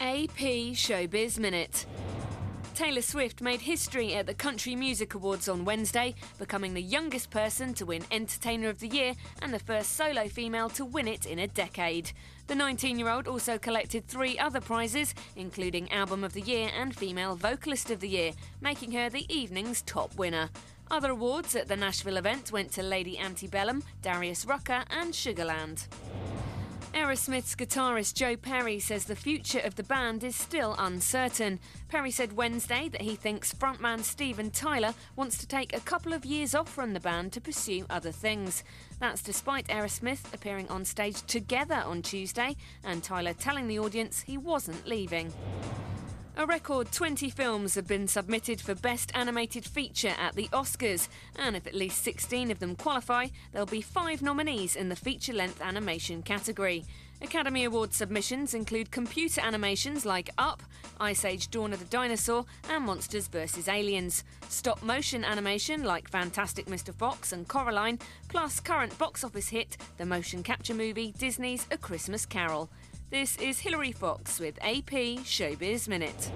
AP Showbiz Minute. Taylor Swift made history at the Country Music Awards on Wednesday, becoming the youngest person to win Entertainer of the Year and the first solo female to win it in a decade. The 19 year old also collected three other prizes, including Album of the Year and Female Vocalist of the Year, making her the evening's top winner. Other awards at the Nashville event went to Lady Antebellum, Darius Rucker, and Sugarland. Aerosmith's guitarist Joe Perry says the future of the band is still uncertain. Perry said Wednesday that he thinks frontman Steven Tyler wants to take a couple of years off from the band to pursue other things. That's despite Aerosmith appearing on stage together on Tuesday and Tyler telling the audience he wasn't leaving. A record 20 films have been submitted for Best Animated Feature at the Oscars, and if at least 16 of them qualify, there'll be five nominees in the feature length animation category. Academy Award submissions include computer animations like Up, Ice Age Dawn of the Dinosaur, and Monsters vs. Aliens, stop motion animation like Fantastic Mr. Fox and Coraline, plus current box office hit, the motion capture movie Disney's A Christmas Carol. This is Hilary Fox with AP Showbiz Minute.